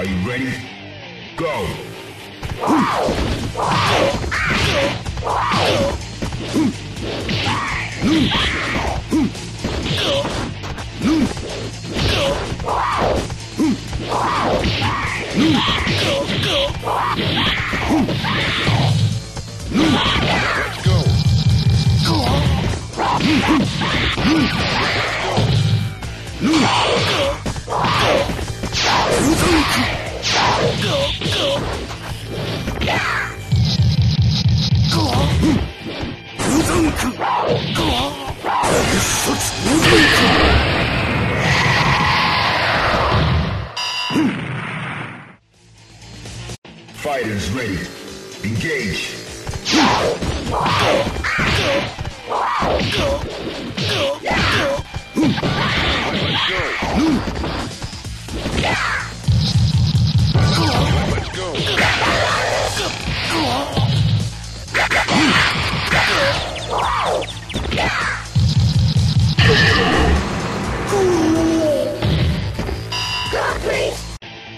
Are you ready? Go! Let's go. Fighters ready. Engage. Go.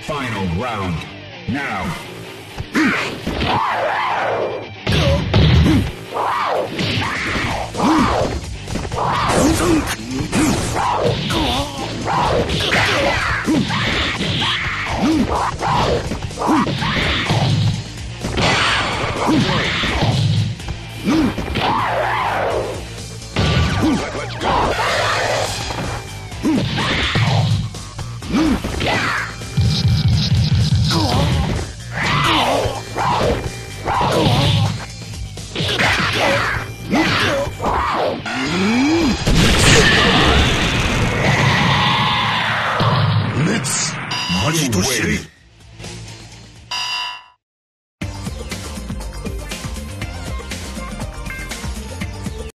Final round. Now. Let's go. Are you ready?